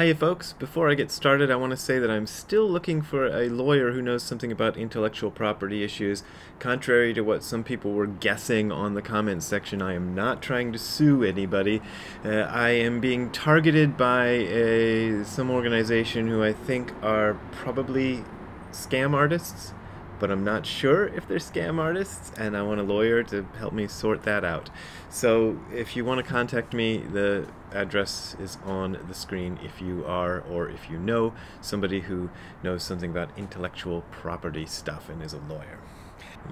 Hiya, folks. Before I get started, I want to say that I'm still looking for a lawyer who knows something about intellectual property issues. Contrary to what some people were guessing on the comments section, I am not trying to sue anybody. Uh, I am being targeted by a, some organization who I think are probably scam artists but I'm not sure if they're scam artists, and I want a lawyer to help me sort that out. So if you want to contact me, the address is on the screen if you are or if you know somebody who knows something about intellectual property stuff and is a lawyer.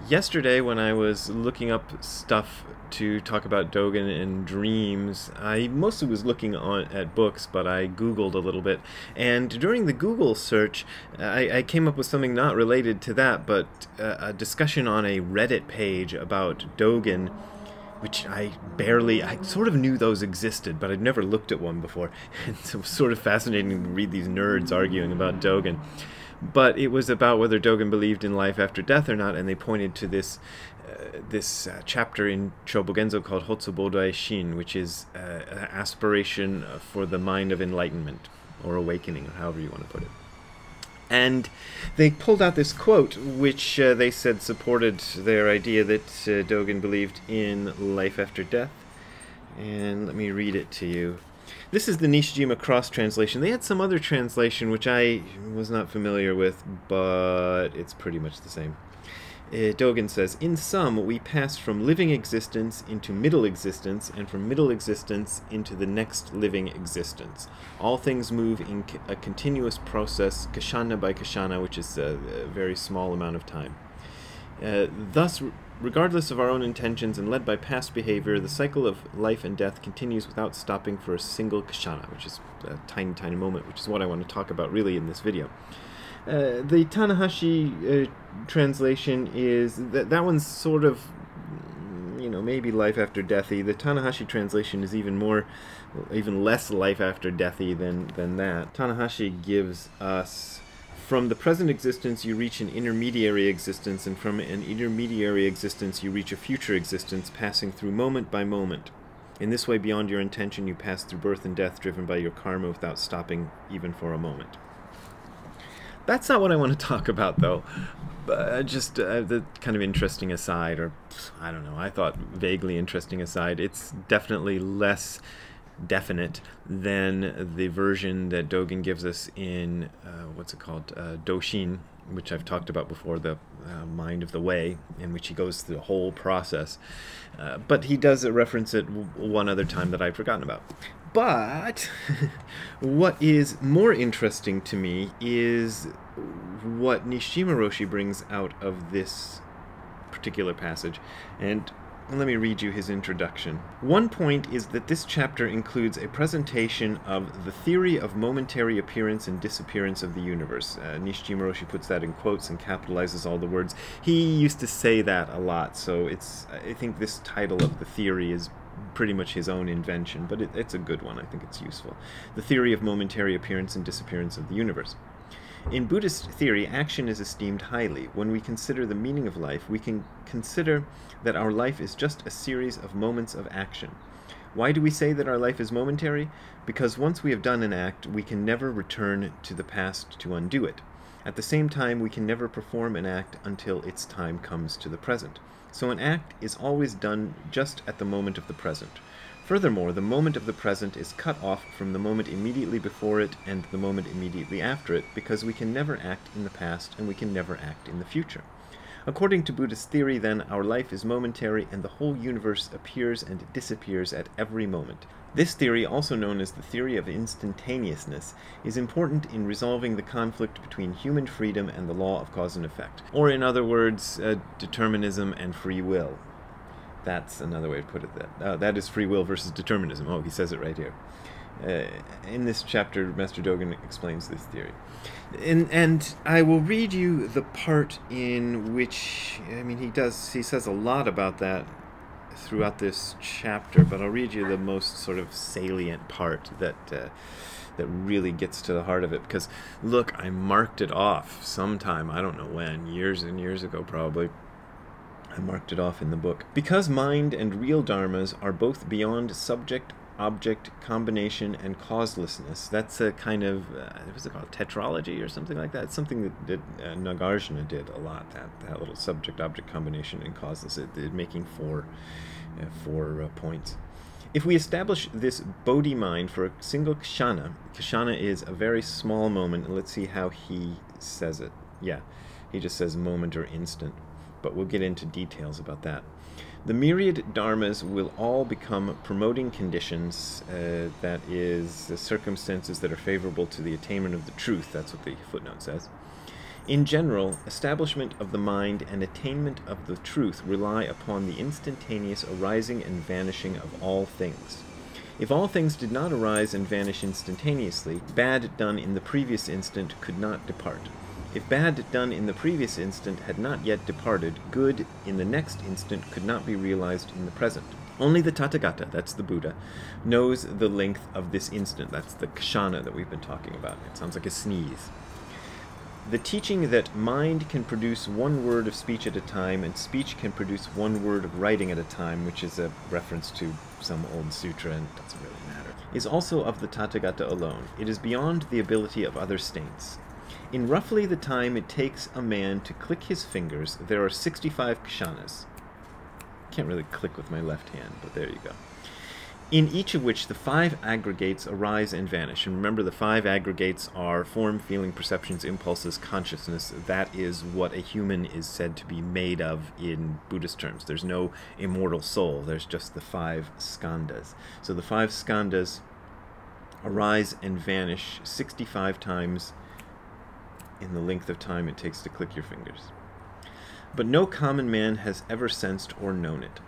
Yesterday, when I was looking up stuff to talk about Dogen and dreams, I mostly was looking on at books, but I Googled a little bit. And during the Google search, I, I came up with something not related to that, but uh, a discussion on a Reddit page about Dogen which I barely, I sort of knew those existed, but I'd never looked at one before. And so it was sort of fascinating to read these nerds arguing about Dogen. But it was about whether Dogen believed in life after death or not, and they pointed to this uh, this uh, chapter in Shobogenzo called Hotsubodai Shin, which is uh, an aspiration for the mind of enlightenment or awakening, or however you want to put it. And they pulled out this quote, which uh, they said supported their idea that uh, Dogen believed in life after death. And let me read it to you. This is the Nishijima Cross translation. They had some other translation which I was not familiar with, but it's pretty much the same. Uh, Dogen says, In sum, we pass from living existence into middle existence, and from middle existence into the next living existence. All things move in a continuous process, kshana by kshana, which is a, a very small amount of time. Uh, thus, regardless of our own intentions and led by past behavior, the cycle of life and death continues without stopping for a single kshana, which is a tiny, tiny moment, which is what I want to talk about really in this video. Uh, the Tanahashi uh, translation is that that one's sort of you know maybe life after deathy. The Tanahashi translation is even more, even less life after deathy than than that. Tanahashi gives us. From the present existence, you reach an intermediary existence, and from an intermediary existence, you reach a future existence, passing through moment by moment. In this way, beyond your intention, you pass through birth and death, driven by your karma without stopping even for a moment. That's not what I want to talk about, though. Uh, just uh, the kind of interesting aside, or I don't know, I thought vaguely interesting aside. It's definitely less definite than the version that Dogen gives us in, uh, what's it called, uh, Doshin, which I've talked about before, the uh, Mind of the Way, in which he goes through the whole process. Uh, but he does reference it one other time that I've forgotten about. But what is more interesting to me is what Nishijima Roshi brings out of this particular passage. And let me read you his introduction. One point is that this chapter includes a presentation of the theory of momentary appearance and disappearance of the universe. Uh, Nishijima Roshi puts that in quotes and capitalizes all the words. He used to say that a lot, so it's I think this title of the theory is pretty much his own invention, but it, it's a good one. I think it's useful. The theory of momentary appearance and disappearance of the universe. In Buddhist theory, action is esteemed highly. When we consider the meaning of life, we can consider that our life is just a series of moments of action. Why do we say that our life is momentary? Because once we have done an act, we can never return to the past to undo it. At the same time, we can never perform an act until its time comes to the present. So an act is always done just at the moment of the present. Furthermore, the moment of the present is cut off from the moment immediately before it and the moment immediately after it, because we can never act in the past and we can never act in the future. According to Buddhist theory, then, our life is momentary and the whole universe appears and disappears at every moment. This theory, also known as the theory of instantaneousness, is important in resolving the conflict between human freedom and the law of cause and effect, or in other words, uh, determinism and free will. That's another way to put it. That uh, that is free will versus determinism. Oh, he says it right here. Uh, in this chapter, Master Dogen explains this theory. And, and I will read you the part in which, I mean, he does, he says a lot about that throughout this chapter, but I'll read you the most sort of salient part that, uh, that really gets to the heart of it. Because, look, I marked it off sometime, I don't know when, years and years ago probably, I marked it off in the book. Because mind and real dharmas are both beyond subject object combination and causelessness. That's a kind of uh, what's it called tetralogy or something like that. It's something that, that uh, Nagarjuna did a lot. That that little subject object combination and causeless, it, it making four uh, four uh, points. If we establish this Bodhi mind for a single kshana, kshana is a very small moment, and let's see how he says it. Yeah, he just says moment or instant, but we'll get into details about that. The myriad dharmas will all become promoting conditions, uh, that is, the circumstances that are favorable to the attainment of the truth. That's what the footnote says. In general, establishment of the mind and attainment of the truth rely upon the instantaneous arising and vanishing of all things. If all things did not arise and vanish instantaneously, bad done in the previous instant could not depart. If bad done in the previous instant had not yet departed, good in the next instant could not be realized in the present. Only the Tathagata, that's the Buddha, knows the length of this instant. That's the kshana that we've been talking about. It sounds like a sneeze. The teaching that mind can produce one word of speech at a time and speech can produce one word of writing at a time, which is a reference to some old sutra and doesn't really matter, is also of the Tathagata alone. It is beyond the ability of other saints. In roughly the time it takes a man to click his fingers, there are 65 kshanas. Can't really click with my left hand, but there you go. In each of which the five aggregates arise and vanish. And remember, the five aggregates are form, feeling, perceptions, impulses, consciousness. That is what a human is said to be made of in Buddhist terms. There's no immortal soul, there's just the five skandhas. So the five skandhas arise and vanish 65 times in the length of time it takes to click your fingers. But no common man has ever sensed or known it.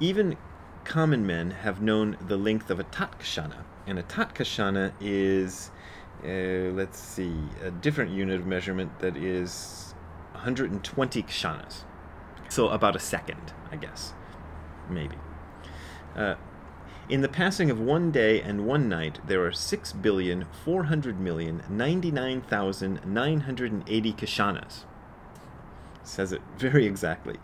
Even common men have known the length of a tatkashana, and a tatkashana is, uh, let's see, a different unit of measurement that is 120 kshanas. So about a second, I guess. Maybe. Uh, in the passing of one day and one night, there are 6,400,099,980 kshanas. Says it very exactly.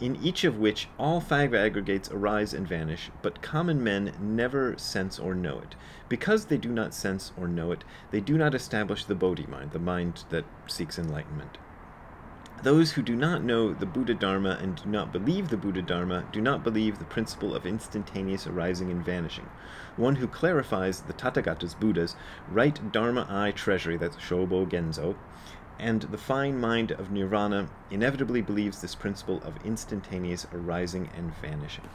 In each of which all five aggregates arise and vanish, but common men never sense or know it. Because they do not sense or know it, they do not establish the Bodhi mind, the mind that seeks enlightenment. Those who do not know the Buddha Dharma and do not believe the Buddha Dharma do not believe the principle of instantaneous arising and vanishing. One who clarifies the Tathagata's Buddha's right Dharma eye treasury, that's Shobo Genzo, and the fine mind of nirvana inevitably believes this principle of instantaneous arising and vanishing.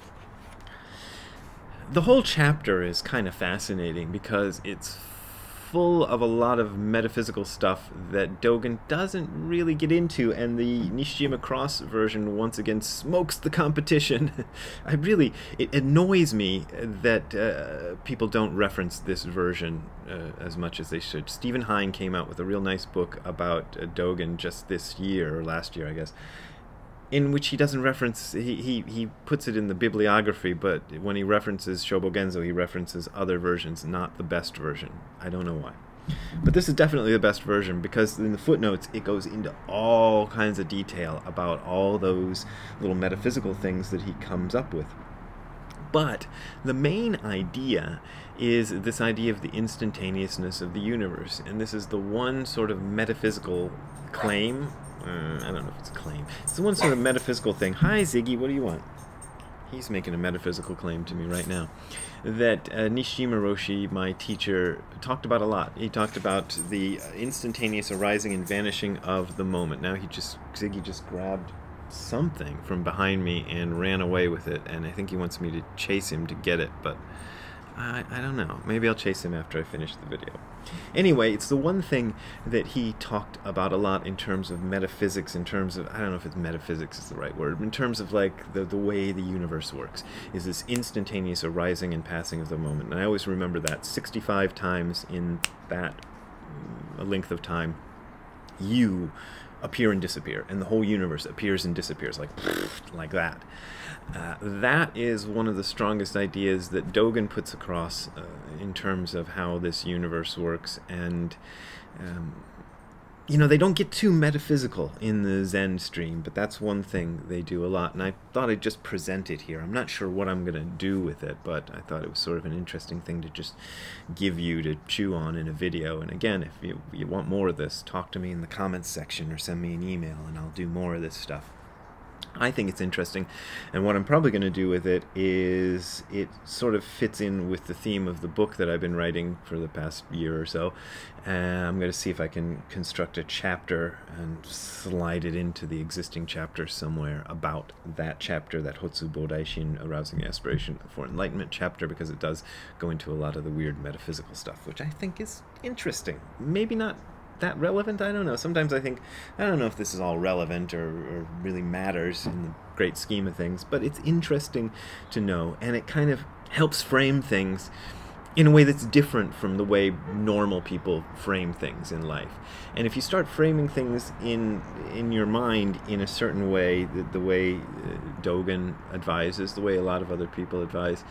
The whole chapter is kind of fascinating because it's full of a lot of metaphysical stuff that Dogen doesn't really get into, and the Nishijima Cross version once again smokes the competition. I really, it annoys me that uh, people don't reference this version uh, as much as they should. Steven Heine came out with a real nice book about uh, Dogen just this year, or last year, I guess in which he doesn't reference he, he, he puts it in the bibliography but when he references shobogenzo he references other versions not the best version. I don't know why. But this is definitely the best version because in the footnotes it goes into all kinds of detail about all those little metaphysical things that he comes up with but the main idea is this idea of the instantaneousness of the universe and this is the one sort of metaphysical claim uh, I don't know if it's a claim. It's the one sort of metaphysical thing. Hi, Ziggy, what do you want? He's making a metaphysical claim to me right now. That uh, Nishijima Roshi, my teacher, talked about a lot. He talked about the instantaneous arising and vanishing of the moment. Now he just, Ziggy just grabbed something from behind me and ran away with it, and I think he wants me to chase him to get it, but I, I don't know. Maybe I'll chase him after I finish the video. Anyway, it's the one thing that he talked about a lot in terms of metaphysics, in terms of, I don't know if it's metaphysics is the right word, in terms of like the, the way the universe works, is this instantaneous arising and passing of the moment. And I always remember that 65 times in that mm, length of time, you appear and disappear, and the whole universe appears and disappears, like, like that. Uh, that is one of the strongest ideas that Dogen puts across uh, in terms of how this universe works, and um, you know, they don't get too metaphysical in the Zen stream, but that's one thing they do a lot. And I thought I'd just present it here. I'm not sure what I'm going to do with it, but I thought it was sort of an interesting thing to just give you to chew on in a video. And again, if you, you want more of this, talk to me in the comments section or send me an email, and I'll do more of this stuff. I think it's interesting, and what I'm probably going to do with it is it sort of fits in with the theme of the book that I've been writing for the past year or so. And I'm going to see if I can construct a chapter and slide it into the existing chapter somewhere about that chapter, that Hotsu Bodaishin, Arousing Aspiration for Enlightenment chapter, because it does go into a lot of the weird metaphysical stuff, which I think is interesting. Maybe not that relevant? I don't know. Sometimes I think, I don't know if this is all relevant or, or, really matters in the great scheme of things, but it's interesting to know, and it kind of helps frame things in a way that's different from the way normal people frame things in life. And if you start framing things in in your mind in a certain way, the, the way uh, Dogen advises, the way a lot of other people advise,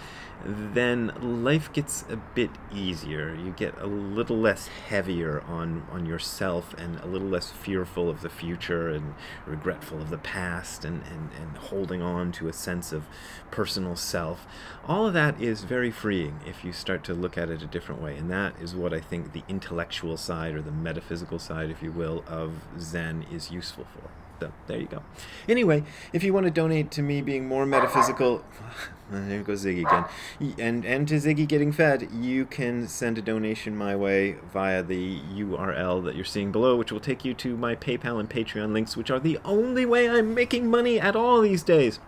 then life gets a bit easier. You get a little less heavier on on yourself and a little less fearful of the future and regretful of the past and, and, and holding on to a sense of personal self. All of that is very freeing if you start to look at it a different way. And that is what I think the intellectual side or the metaphysical side, if you will, of Zen is useful for. So there you go. Anyway, if you want to donate to me being more metaphysical, there goes Ziggy again, and and to Ziggy getting fed, you can send a donation my way via the URL that you're seeing below, which will take you to my PayPal and Patreon links, which are the only way I'm making money at all these days.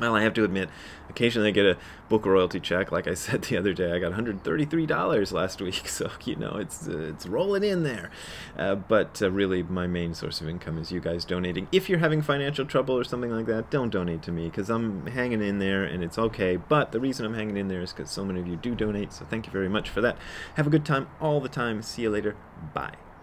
Well, I have to admit, occasionally I get a book royalty check. Like I said the other day, I got $133 last week, so you know it's uh, it's rolling in there. Uh, but uh, really, my main source of income is you guys donating. If you're having financial trouble or something like that, don't donate to me because I'm hanging in there and it's okay. But the reason I'm hanging in there is because so many of you do donate. So thank you very much for that. Have a good time all the time. See you later. Bye.